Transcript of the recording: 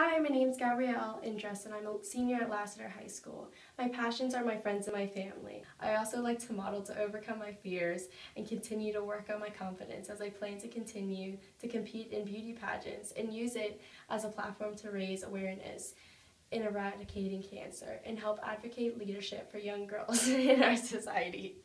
Hi, my name is Gabrielle Endres and I'm a senior at Lassiter High School. My passions are my friends and my family. I also like to model to overcome my fears and continue to work on my confidence as I plan to continue to compete in beauty pageants and use it as a platform to raise awareness in eradicating cancer and help advocate leadership for young girls in our society.